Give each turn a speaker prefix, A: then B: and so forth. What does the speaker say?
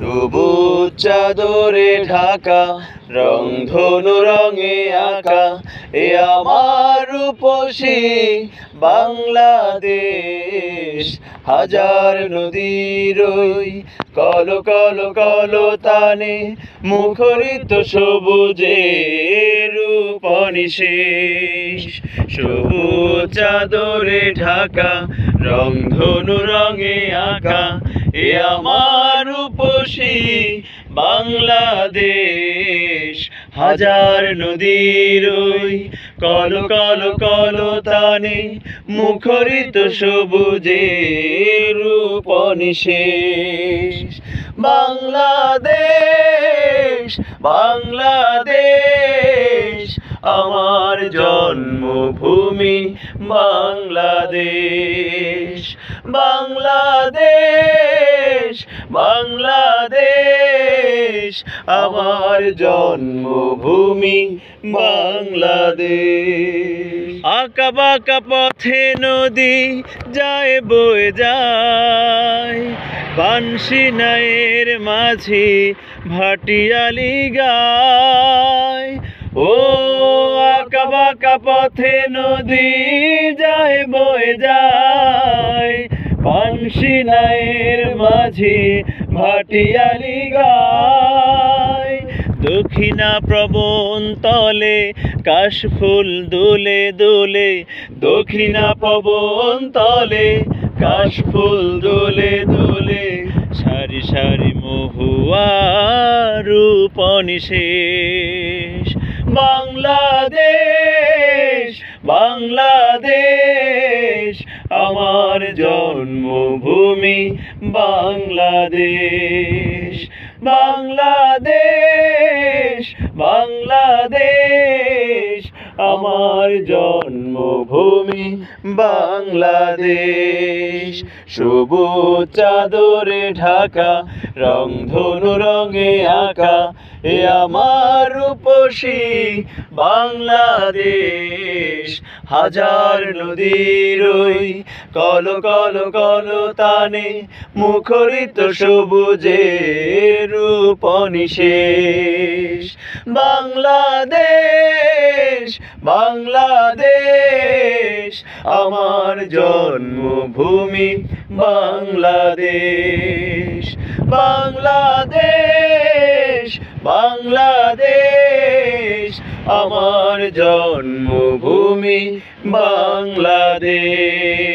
A: সবুজ চাদরে ঢাকা রংধনু রঙে আঁকা। এ আমার রূপসী বাংলাদেশ। হাজার নদীর ওই কল কল কল তানে, মুখরিত সবুজে রূপনিশেষ সবুজ চাদরে ঢাকা রংধনু রঙে আঁকা। এ আমার বাংলাদেশ, হাজার নদীর কল কল কল তানে মুখরিত সবুজে রূপনিশেষ বাংলাদেশ বাংলাদেশ, আমার জন্মভূমি বাংলাদেশ। বাংলাদেশ বাংলাদেশ আমার জন্মভূমি বাংলাদেশ। আঁকা বাঁকা পথে নদী যায়, বয়ে যায়। বানশি নায়ের মাঝি ভাটিয়ালি গায়। ও আঁকা বাঁকা পথে নদী যায়, বয়ে যায়। বানশি নায়ের মাঝি ভাটিয়ালি গায়। দক্ষিণা প্রবণ তলে কাশফুল দুলে দুলে, দক্ষিণা পবন তলে কাশফুল দোলে দোলে, সারি সারি মহুয়া রূপনিশেষ বাংলাদেশ বাংলাদেশ, আমার জন্মভূমি বাংলাদেশ। বাংলাদেশ বাংলাদেশ আমার জন্মভূমি বাংলাদেশ। সবুজ চাদরে ঢাকা, রংধনু রঙে আঁকা, এ আমার রূপসী বাংলাদেশ। হাজার নদীর ওই কল কল কল তানে মুখরিত সবুজে রূপনিশেষ বাংলাদেশ বাংলাদেশ। আমার জন্মভূমি বাংলাদেশ। বাংলাদেশ বাংলাদেশ আমার জন্মভূমি বাংলাদেশ।